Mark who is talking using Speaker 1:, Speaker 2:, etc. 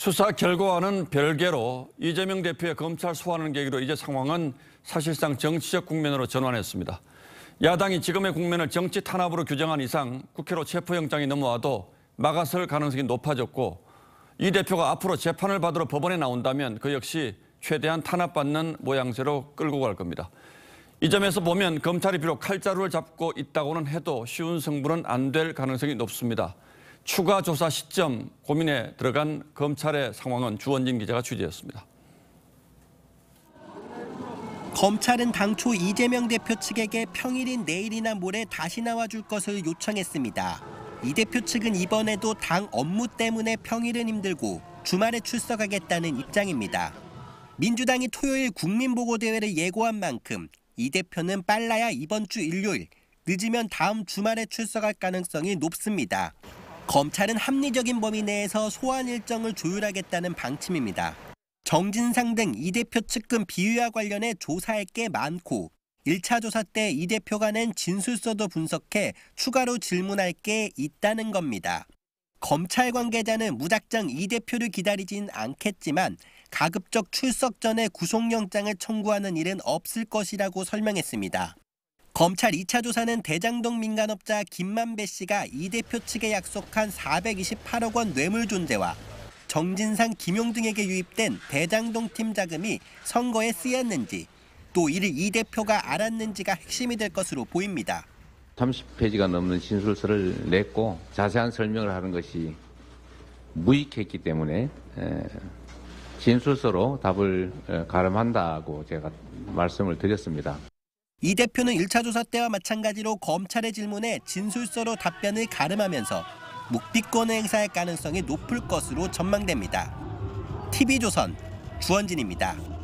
Speaker 1: 수사 결과와는 별개로 이재명 대표의 검찰 소환을 계기로 이제 상황은 사실상 정치적 국면으로 전환했습니다. 야당이 지금의 국면을 정치 탄압으로 규정한 이상 국회로 체포영장이 넘어와도 막아설 가능성이 높아졌고 이 대표가 앞으로 재판을 받으러 법원에 나온다면 그 역시 최대한 탄압받는 모양새로 끌고 갈 겁니다. 이 점에서 보면 검찰이 비록 칼자루를 잡고 있다고는 해도 쉬운 승부는 안 될 가능성이 높습니다. 추가 조사 시점 고민에 들어간 검찰의 상황은 주원진 기자가 취재했습니다.
Speaker 2: 검찰은 당초 이재명 대표 측에게 평일인 내일이나 모레 다시 나와줄 것을 요청했습니다. 이 대표 측은 이번에도 당 업무 때문에 평일은 힘들고 주말에 출석하겠다는 입장입니다. 민주당이 토요일 국민보고대회를 예고한 만큼 이 대표는 빨라야 이번 주 일요일, 늦으면 다음 주말에 출석할 가능성이 높습니다. 검찰은 합리적인 범위 내에서 소환 일정을 조율하겠다는 방침입니다. 정진상 등 이 대표 측근 비위와 관련해 조사할 게 많고 1차 조사 때 이 대표가 낸 진술서도 분석해 추가로 질문할 게 있다는 겁니다. 검찰 관계자는 무작정 이 대표를 기다리진 않겠지만 가급적 출석 전에 구속영장을 청구하는 일은 없을 것이라고 설명했습니다. 검찰 2차 조사는 대장동 민간업자 김만배 씨가 이 대표 측에 약속한 428억 원 뇌물 존재와 정진상, 김용 등에게 유입된 대장동 팀 자금이 선거에 쓰였는지 또 이를 이 대표가 알았는지가 핵심이 될 것으로 보입니다.
Speaker 3: 30페이지가 넘는 진술서를 냈고 자세한 설명을 하는 것이 무익했기 때문에 진술서로 답을 가름한다고 제가 말씀을 드렸습니다.
Speaker 2: 이 대표는 1차 조사 때와 마찬가지로 검찰의 질문에 진술서로 답변을 가름하면서 묵비권을 행사할 가능성이 높을 것으로 전망됩니다. TV조선 주원진입니다.